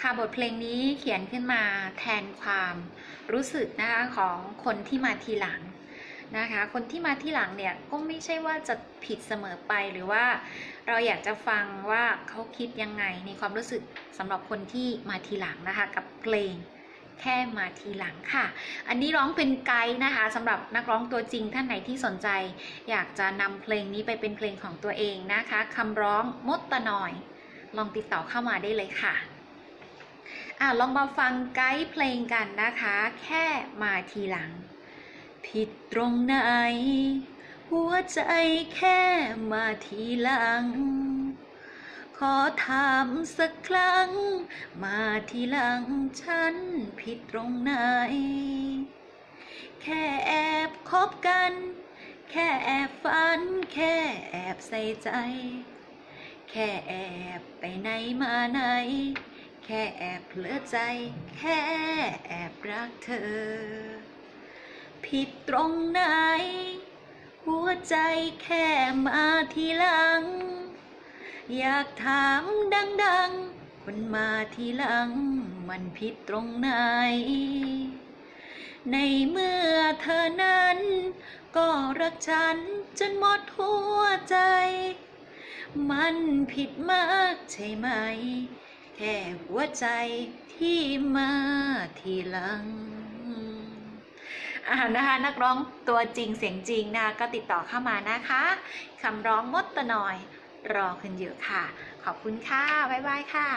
ค่ะบทเพลงนี้เขียนขึ้นมาแทนความรู้สึกนะคะของคนที่มาทีหลังนะคะ คนที่มาที่หลังเนี่ยก็ไม่ใช่ว่าจะผิดเสมอไปหรือว่าเราอยากจะฟังว่าเขาคิดยังไงในความรู้สึกสำหรับคนที่มาทีหลังนะคะ กับเพลงแค่มาทีหลังค่ะ อันนี้ร้องเป็นไกด์นะคะสำหรับนักร้องตัวจริงท่านไหนที่สนใจ อยากจะนำเพลงนี้ไปเป็นเพลงของตัวเองนะคะคำร้องมดตะนอย ลองติดต่อเข้ามาได้เลยค่ะ อะลองมาฟังไกด์เพลงกันนะคะ แค่มาทีหลัง ผิดตรงไหน หัวใจแค่มาทีหลัง ขอถามสักครั้ง มาทีหลังฉันผิดตรงไหน แค่แอบคบกัน แค่แอบฝัน แค่แอบใส่ใจ แค่แอบไปไหนมาไหน แค่แอบเผลอใจ แค่แอบรักเธอ ผิดตรงไหน หัวใจแค่มาทีหลัง อยากถามดังๆ คนมาทีหลัง มันผิดตรงไหน ในเมื่อเธอนั้น ก็รักฉันจนหมดหัวใจ มันผิดมากใช่ไหม แค่หัวใจที่มาทีหลังอ่านะคะนักร้องตัวจริงเสียงจริงนะคะก็ติดต่อเข้ามานะคะคำร้องมดตะนอยรอคุณอยู่ค่ะ ขอบคุณค่ะ บ๊ายบายค่ะ